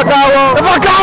Fuck out! got one. If I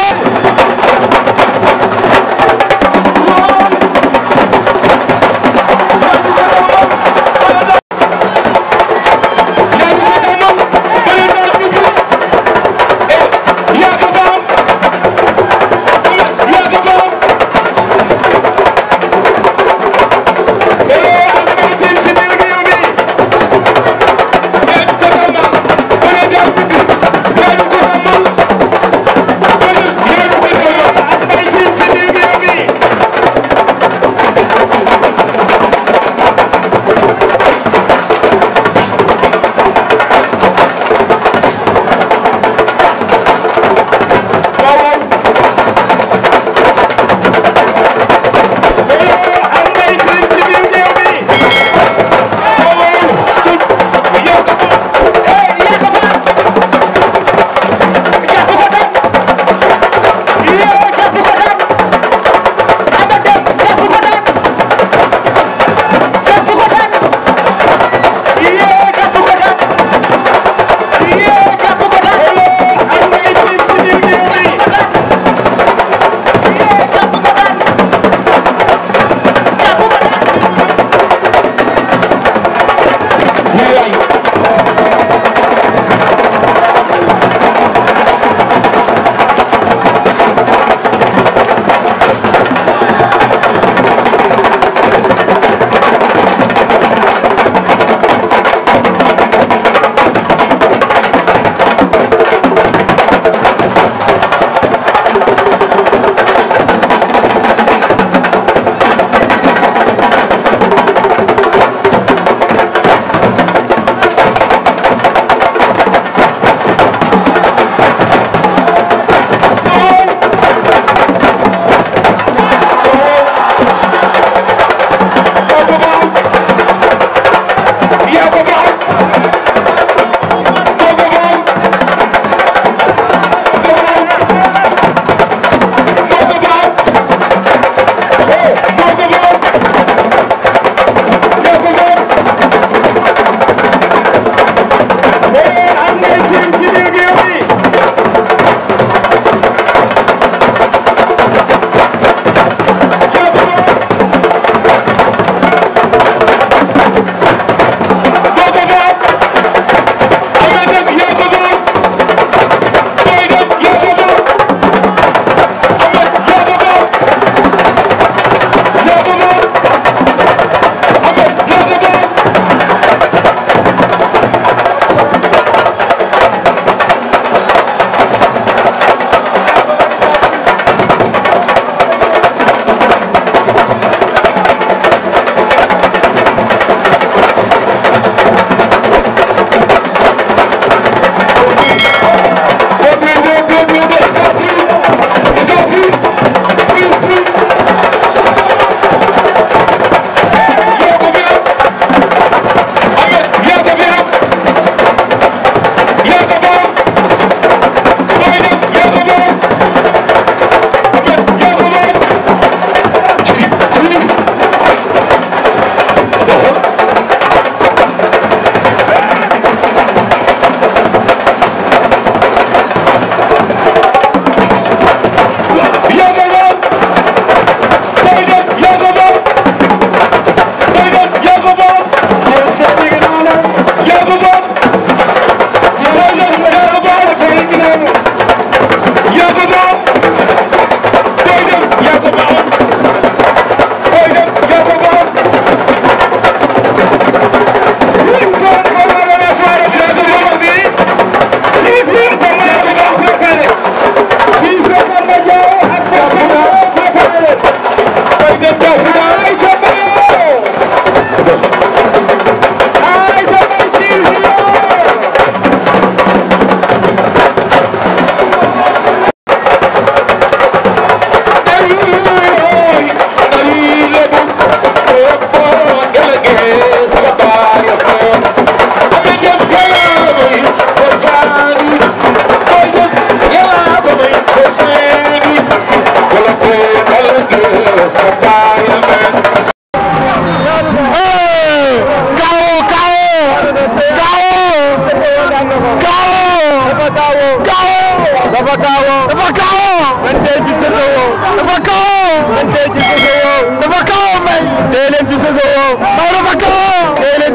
dafa kaawoo dafa kaawoo. man tey ci sa sowoo. dafa kaawoo. man tey ci sa sowoo. dafa kaawoo may. tey leen ci sa sowoo. dafa kaawoo.